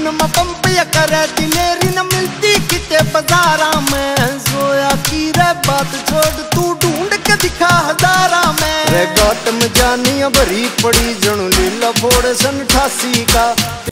खून में पंप या करे दिलेरी न मिलती किते बाजारा में सोया की रे बात छोड़ तू ढूंढ के दिखा हजारा में रे गौतम जानिया भरी पड़ी जणु लीला फोड़ सन ठासी का